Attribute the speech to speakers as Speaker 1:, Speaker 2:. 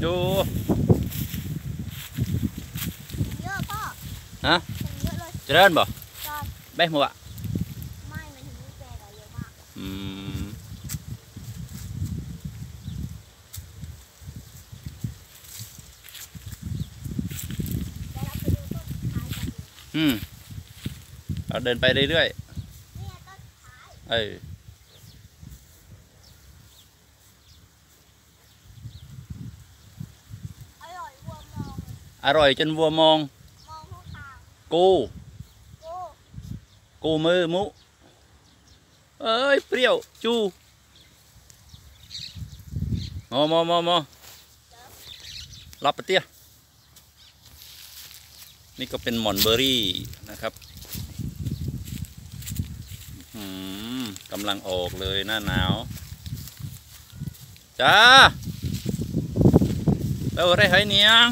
Speaker 1: อยู่
Speaker 2: เยอะพ่อ
Speaker 1: ฮะ
Speaker 2: เยอะเลย
Speaker 1: เจริญบ่
Speaker 2: จอด
Speaker 1: แบ่หมดอะ
Speaker 2: ไม่มันถึงไม่แก่แต่เยอะมาก
Speaker 1: อืม
Speaker 2: เดี๋ยวเราไปดูต้นท้ายกันดี
Speaker 1: อืมเราเดินไปเรื่อย
Speaker 2: เนี่ยต้นท้าย
Speaker 1: ๆเออ
Speaker 2: อร่อยวัวมอง
Speaker 1: อร่อยจนวัวมอง
Speaker 2: มองทุกทาง
Speaker 1: กู
Speaker 2: โอ้
Speaker 1: กูมือมุ เอ้ย เปรี้ยวจูมอมอมอมอรับปะเตี้ย นี่ก็เป็นหมอนเบอร์รี่นะครับอืมกำลังออกเลยหน้าหนาว จ้า แล้วอะไรให้เนียง